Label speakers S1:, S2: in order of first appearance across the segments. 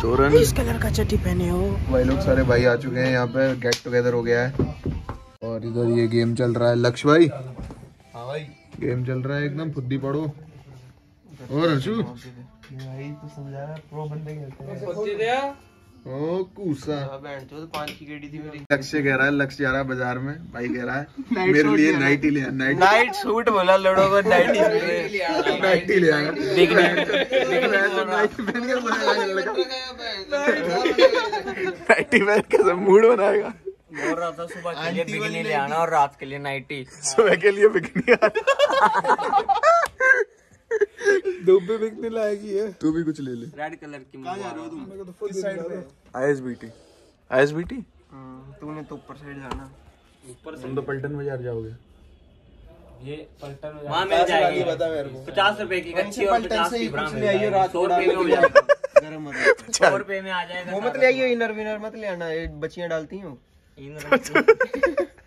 S1: तोरन
S2: किस कलर का चड्डी पहने हो?
S1: भाई लोग सारे भाई आ चुके हैं यहाँ पे। गेट टुगेदर हो गया है। और इधर ये गेम चल रहा है। लक्ष्य भाई। हाँ भाई। गेम चल रहा है एकदम। फुद्दी पड़ो और हर्षु?
S2: भाई तो समझा रहा प्रो बंदे खेलते हैं।
S1: ओ कूसा।
S2: बैंड तो पाँच की गेड़ी थी मेरी।
S1: लक्ष्य कह रहा है लक्ष्य जा रहा है बाज़ार में। भाई कह रहा है मेरे लिए नाइट ही ले नाइट
S2: नाइट सूट बोला लड़ो को नाइट ही
S1: नाइट ही ले आया
S2: दिखने।
S1: नाइट पहन के ही पहन मूड बनाएगा।
S2: बोल रहा था सुबह के लिए बिकनी ले आना और रात के लिए नाइटी
S1: सुबह के लिए बिकनी आ
S3: धूप बिकने लाएगी है
S1: तू भी कुछ ले ले।
S2: रेड कलर की कहाँ जा रहे हो तुम?
S1: I S B T I S B T
S2: तूने तो ऊपर साइड जाना।
S1: ऊपर तुम तो पलटन बाज़ार जाओगे।
S2: वहाँ मिल जाएगी। पचास रुपए की कच्ची और पचास की ब्राह्मण सौ रुपए में हो जाएगा। सौ रुपए में आ जाएगा वो मत ले आइयो इनर विनर मत ले आना ये बच्चियाँ डालती हो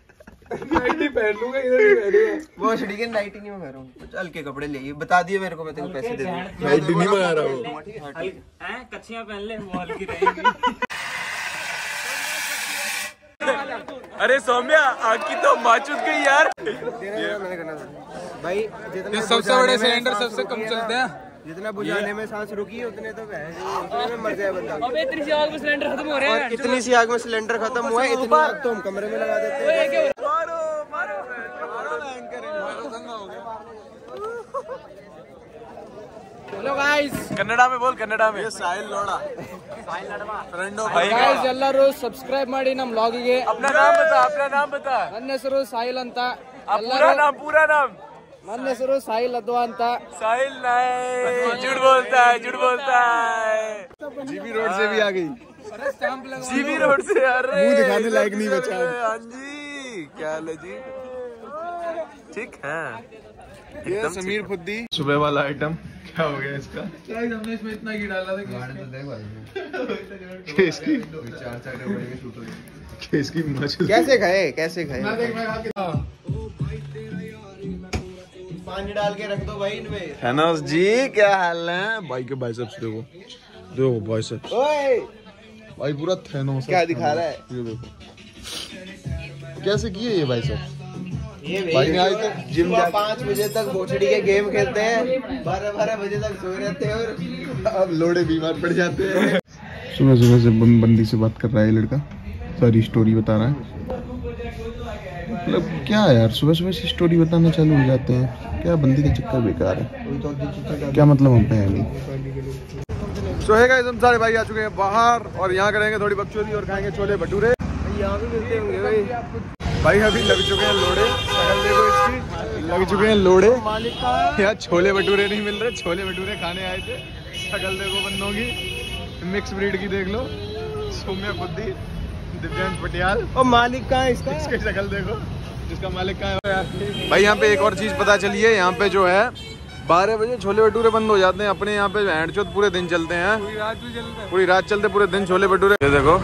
S3: पहन लूँगा इधर ही पहनूँगा
S2: वो छड़ी के नाइट नहीं मंगा रहा हूँ। हल्के कपड़े ले बता दिए मेरे को मैं तेरे को पैसे दे दूँ
S1: नाइट नहीं मंगा रहा वो
S2: कच्चियाँ पहन ले वो हल्की रहेगी।
S3: अरे सौम्या आपकी तो माचुद गई यार।
S2: भाई जितना
S3: सबसे बड़े सिलेंडर सबसे कम चलते हैं।
S2: जितना बुझाने में सांस रुकी है उतने तो में मर जाए बंदा।
S4: अबे इतनी सी आग में सिलेंडर खत्म हो रहे हैं।
S2: इतनी सी आग में सिलेंडर खत्म हुआ है इतनी आग तो हम कमरे में लगा देते हैं?
S4: हेलो गाइस
S3: ಕನ್ನಡ में बोल कन्नड़ा में साहिल लोड़ा फ्रेंड ऑफ भाई
S4: ಗೈಸ್ ಎಲ್ಲರೂ ಸಬ್ಸ್ಕ್ರೈಬ್ ಮಾಡಿ ನಮ್ ಲಾಗಿಗೆ
S3: अपना नाम बता अपना नाम बता
S4: ನನ್ನ ಹೆಸರು ಸಾಹಿಲ್ ಅಂತ
S3: आप पूरा नाम पूरा नाम
S4: ನನ್ನ ಹೆಸರು ಸಾಹಿಲ್ ಅದ್ವಾ ಅಂತ
S3: साहिल नहीं झूठ बोलता है झूठ बोलता है
S1: जीबी रोड से भी आ गई
S3: जीबी रोड से अरे
S1: मुंह दिखाने लायक नहीं बचा अब।
S3: हाँ जी क्या हाल है जी ठीक है
S1: ये समीर फुद्दी। सुबह वाला आइटम क्या हो गया इसका?
S3: हमने इसमें इतना घी डाला था
S1: इसकी इसकी मछली
S2: कैसे खाए? कैसे खाए? पानी डाल के रख दो भाई इनमें।
S1: हैनस जी क्या हाल है? भाई के बाइसेप्स देखो। देखो बाइसेप्स
S2: ओए!
S1: भाई पूरा थैनोस
S2: क्या दिखा रहा है?
S1: ये देखो। कैसे किए ये बाइसेप्स
S2: ये
S1: भाई ने आज तक जिम जा
S2: पाँच बजे तक बोछड़ी के गेम खेलते हैं बारह बारह बजे तक सोए रहते हैं और
S1: अब लोड़े बीमार पड़ जाते हैं। सुबह सुबह से बं- बंदी से बात कर रहा है लड़का। सारी स्टोरी बता रहा है। मतलब क्या यार सुबह सुबह से स्टोरी बताना चालू हो जाते हैं। क्या बंदी का चक्कर बेकार है। क्या मतलब हम पे है नहीं? सो है हम सारे भाई आ चुके हैं बाहर और यहाँ करेंगे थोड़ी बकचोदी और खाएँगे छोले भटूरे।
S2: यहाँ भी मिलते होंगे भाई।
S1: भाई अभी लग चुके हैं लोड़े। शकल देखो इसकी। लग चुके हैं लोड़े। यहाँ छोले भटूरे नहीं मिल रहे छोले भटूरे खाने आए थे। शकल देखो बंदों की। मिक्स ब्रीड की देख लो। सौम्या बुद्धि दिव्यांश पटियाल।
S2: और मालिक कहाँ है इसका?
S1: इसकी शकल देखो। जिसका मालिक कहाँ है यार। भाई यहाँ पे एक और चीज़ पता चली है। यहाँ पे जो है बारह बजे छोले भटूरे बंद हो जाते हैं। अपने यहाँ पे हैंड पूरे दिन चलते हैं। पूरी रात भी चलते पूरी रात चलते पूरे दिन छोले भटूरे। देखो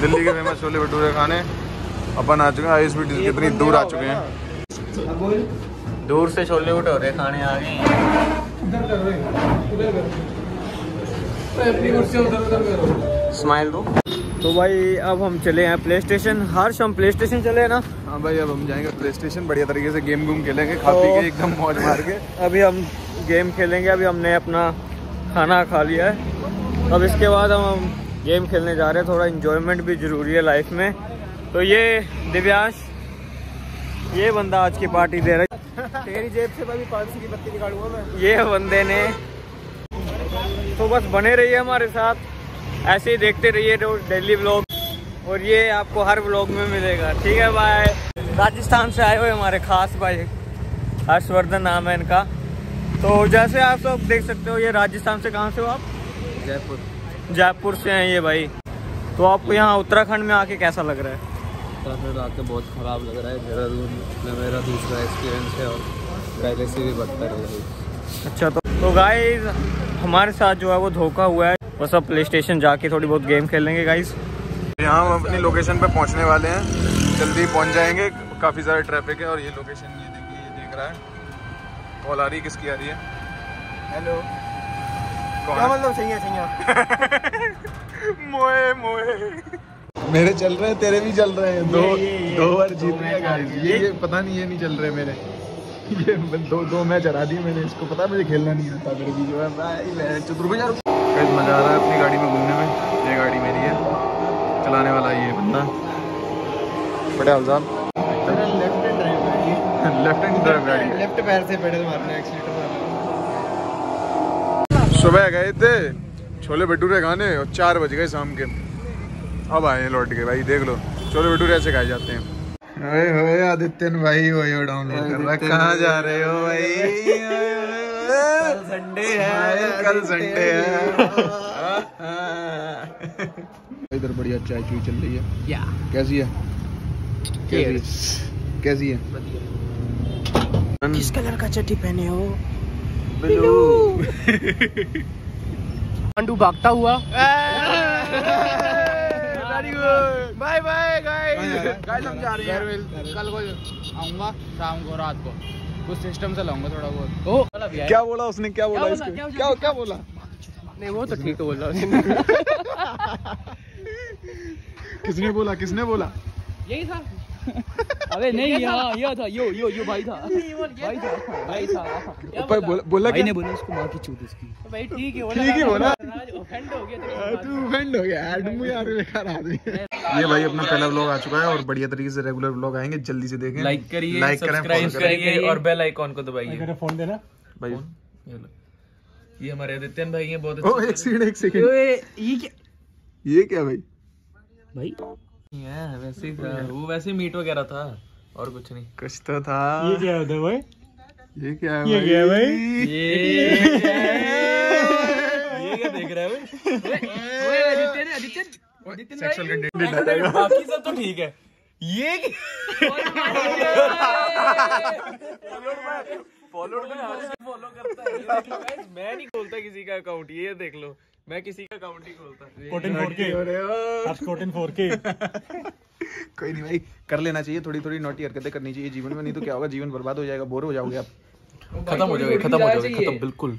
S1: दिल्ली के फ़ेमस छोले भटूरे खाने। अपन आ चुके हैं आई कितनी दूर आ चुके हैं।
S2: दूर से छोले भटूरे खाने आ गए स्माइल दो। तो भाई अब हम चले हैं प्ले स्टेशन हर शाम प्ले स्टेशन चले हैं ना?
S1: हाँ भाई अब हम जाएँगे प्ले स्टेशन बढ़िया तरीके से गेम गूम खेलेंगे खा पी के एकदम मौज मार के।
S2: अभी हम गेम खेलेंगे अभी हमने अपना खाना खा लिया है। अब इसके बाद हम हम गेम खेलने जा रहे हैं थोड़ा इन्जॉयमेंट भी ज़रूरी है लाइफ में। तो ये दिव्यांश ये बंदा आज की पार्टी दे रहा है। तेरी जेब से भी पाँच की बत्ती निकालूँगा मैं। ये बंदे ने तो बस बने रहिए हमारे साथ। ऐसे ही देखते रहिए डेली व्लॉग और ये आपको हर व्लॉग में मिलेगा। ठीक है भाई राजस्थान से आए हुए हमारे खास भाई हर्षवर्धन नाम है इनका। तो जैसे आप सब देख सकते हो ये राजस्थान से कहाँ से हो आप?
S1: जयपुर।
S2: जयपुर से हैं ये भाई। तो आपको यहाँ उत्तराखंड में आके कैसा लग रहा है?
S5: उत्तराखंड आके बहुत ख़राब लग रहा है देहरादून में मेरा दूसरा एक्सपीरियंस है और पहले से भी बदतर है।
S2: अच्छा तो तो गाइज़ हमारे साथ जो है वो धोखा हुआ है। बस अब प्ले स्टेशन जाके थोड़ी बहुत गेम खेलेंगे गाइज़
S1: यहाँ हम अपनी लोकेशन पे पहुँचने वाले हैं। जल्दी पहुँच जाएँगे। काफ़ी सारा ट्रैफ़िक है और ये लोकेशन ये देखिए ये देख रहा है। कॉल आ रही है किसकी आ रही है?
S2: हेलो क्या मतलब सही है सही है?
S1: मोए मोए। मेरे चल रहे हैं तेरे भी चल रहे हैं। दो दो बार जीत रहे हैं ये ये पता नहीं ये नहीं चल रहे मेरे। ये दो दो मैच हरा दिए मैंने इसको पता मुझे खेलना नहीं आता मेरे बीच में भाई मैं चतुर मज़ा आ रहा है अपनी गाड़ी में घूमने में। ये गाड़ी मेरी है। चलाने वाला ये बंदा। पटेल साहब
S2: लेफ़्ट हैंड ड्राइव है
S1: गाड़ी
S2: लेफ़्ट पैर से पेडल मारना एक्सीलेटर
S1: सुबह गए थे छोले भटूरे खाने और चार बज गए शाम के। अब आए हैं लौट के भाई देख लो। चलो भटूरे ऐसे खाए जाते हैं। ओए होए आदित्यन भाई वही डाउनलोड कर रहा कहाँ जा रहे हो भाई? संडे है कल संडे है। इधर बढ़िया चाय चुई चल रही है। कैसी है? कैसी? है? कैसी है?
S4: किस कलर का चट्टी पहने हो?
S1: ब्लू
S4: अंडू भागता हुआ।
S1: बाय बाय गाइस गाइस हम जा रहे हैं।
S4: कल को आऊँगा शाम को रात को। कुछ सिस्टम से लाऊँगा थोड़ा बहुत। ओ
S1: क्या बोला उसने? क्या बोला
S4: क्या-
S1: क्या बोला?
S4: नहीं वो तो ठीक बोल रहा
S1: किसने बोला? किसने बोला?
S4: यही था। अबे नहीं यहाँ यह था। यो यो यो भाई था। भाई था। भाई था।
S1: ऊपर बोला बोला क्या?
S4: बोला उसको माँ की चूत इसकी। भाई ठीक है
S1: ठीक ही बोला। तू ऑफेंड हो गया यार यार बेकार आदमी ये भाई अपना पहला व्लॉग आ चुका है और बढ़िया तरीके से रेगुलर व्लॉग आएँगे जल्दी से देखें।
S5: लाइक करिए
S1: लाइक करें
S5: सब्सक्राइब करिए और बेल आइकॉन को दबाइए।
S4: फ़ोन देना।
S1: भाई
S5: ये लो। ये हमारे आदित्यन भाई हैं बहुत
S1: ओ
S5: अच्छे
S1: एक सेकंड एक सेकंड
S4: ये क्या?
S1: ये क्या भाई?
S4: भाई?
S5: हैं, वैसे ही था। वो वैसे ही मीट वगैरह था और कुछ नहीं।
S1: कुछ तो था।
S4: ये क्या होता है भाई?
S1: ये क्या है भाई
S4: ये क्या है भाई?
S5: ये ये रहा है भाई
S4: आदित्य आदित्य
S1: सेक्सुअल कंटेंट
S5: बाकी सब तो ठीक है। ये फॉलो करता है। मैं नहीं खोलता किसी का अकाउंट ये देख लो। मैं किसी का अकाउंट नहीं खोलता।
S1: फोर के कोई नहीं भाई कर लेना चाहिए थोड़ी थोड़ी नोटी हरकतें करनी चाहिए जीवन में नहीं तो क्या होगा जीवन बर्बाद हो जाएगा बोर हो जाओगे आप।
S5: खत्म हो जाएगा खत्म हो जाएगा खत्म बिल्कुल।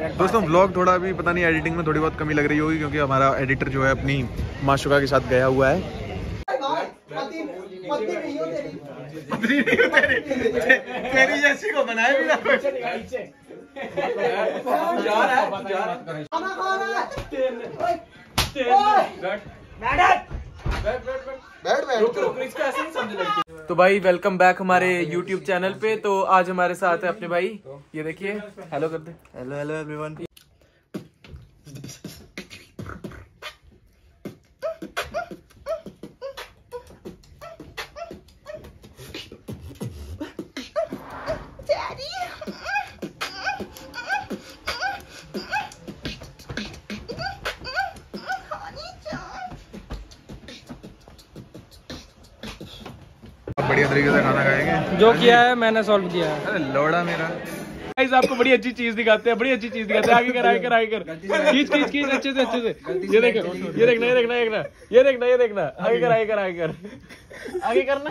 S1: दोस्तों व्लॉग थोड़ा अभी पता नहीं एडिटिंग में थोड़ी बहुत कमी लग रही होगी क्योंकि हमारा एडिटर जो है अपनी माशुका के साथ गया हुआ है। तेरी जैसी को बनाया भी ना बैठ बैठ
S5: तो भाई वेलकम बैक हमारे YouTube चैनल पे। तो आज हमारे साथ है अपने भाई। ये देखिए हेलो कर दे
S1: हेलो हेलो एवरीवन बढ़िया तरीके से खाना खाएँगे।
S4: जो किया है मैंने सॉल्व किया है।
S1: अरे लोड़ा मेरा।
S5: गाइस आपको बड़ी अच्छी चीज़ दिखाते हैं बड़ी अच्छी चीज़ दिखाते हैं। आगे कर आगे कर आगे कर। खींच खींच खींच अच्छे से अच्छे से। ये देख ये देखना ये देखना ये देखना ये देखना ये देखना। आगे कर आगे कर आगे कर। आगे करना।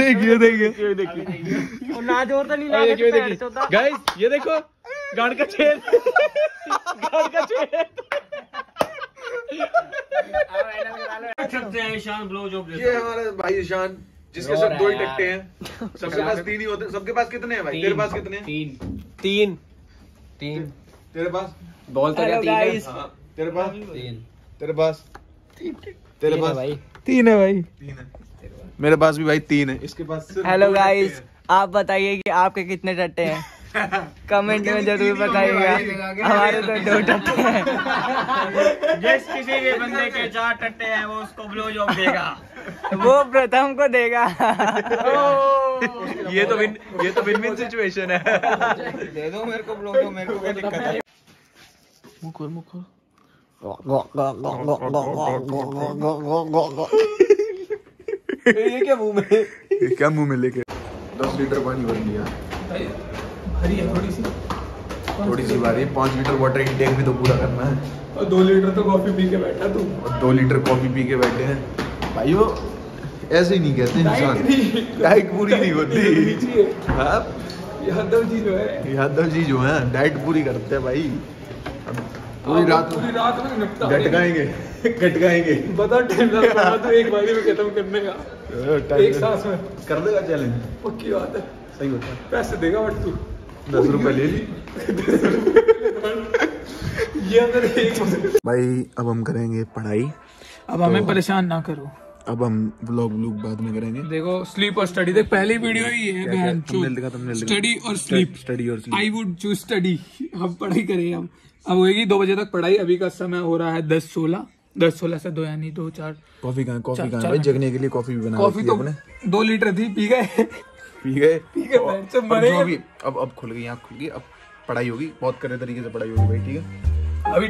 S1: देखिए देखिए।
S5: देखिए।
S4: ना ज़ोर तो नहीं
S5: ये देखिए। देखिए गाइस ये देखो गाड़ का छेद गाड़ का छेद
S1: ये हमारा भाई ईशान। जिसके सब दो ही टट्टे हैं। सबके पास तीन ही होते हैं सबके पास कितने हैं भाई? तेरे पास कितने हैं?
S4: तीन। तीन।
S1: तेरे पास?
S4: बॉल तो क्या तीन है।
S1: हाँ। तेरे पास?
S4: तीन।
S1: तेरे पास? तेरे पास?
S4: भाई।
S5: तीन है भाई।
S1: तीन है। मेरे पास भी भाई तीन है। इसके पास सिर्फ़
S2: हेलो गाइस आप बताइए कि आपके कितने टट्टे हैं? कमेंट में ज़रूर बताइएगा। हमारे तो दो टट्टे हैं।
S4: जिस किसी भी बंदे के चार टट्टे हैं वो उसको ब्लो जॉब देगा।
S2: वो प्रथम को देगा।
S5: ये तो विन ये तो विन विन सिचुएशन है।
S2: दे दो मेरे को ब्लो दो मेरे को क्या दिक्कत है
S5: मुकुल मुकुल
S3: ये क्या मुँह में?
S1: ये क्या मुँह में लेके? दस लीटर पानी भर लिया।
S3: हरी है थोड़ी सी।
S1: थोड़ी सी बारी पाँच लीटर वाटर इंटेक भी तो पूरा करना है।
S3: और दो लीटर तो कॉफ़ी पी के बैठा तू।
S1: और दो लीटर कॉफ़ी पी के बैठे हैं। भाई वो ऐसे ही नहीं कहते इंसान। डाइट पूरी नहीं होती। हाँ?
S3: यादव जी जो है।
S1: यादव जी जो है डाइट पूरी करते हैं भाई। पूरी रात
S3: पूरी रात में निपटा
S1: गटकाएँगे गटकाएँगे
S3: बता टाइम लगा तो एक बारी में खत्म करने का। एक सांस में।
S1: कर देगा चैलेंज
S3: पक्की बात है।
S1: सही होता है।
S3: पैसे देगा बट तू।
S1: दस रुपए ले ली।
S3: ये अगर एक
S1: भाई अब हम करेंगे पढ़ाई।
S3: अब हमें परेशान ना करो।
S1: अब हम व्लॉग व्लॉग बाद में करेंगे।
S3: देखो स्लीप और स्टडी देख पहली वीडियो ही है बहन। स्टडी और स्लीप
S1: स्टडी और sleep।
S3: I would choose study हम पढ़ाई करेंगे अब अब होएगी दो बजे तक पढ़ाई। अभी का समय हो रहा है दस सोलह। दस सोलह से दो यानी दो चार।
S1: कॉफ़ी कहाँ कॉफ़ी कहाँ? भाई जगने के लिए कॉफ़ी भी बना
S3: कॉफ़ी तो
S1: अपने।
S3: दो लीटर थी पी गए।
S1: पी गए?
S3: पी गए
S1: अब अब अब खुल गई आँख खुल गई। अब पढ़ाई होगी बहुत करे तरीके से पढ़ाई होगी भाई ठीक है?
S3: अभी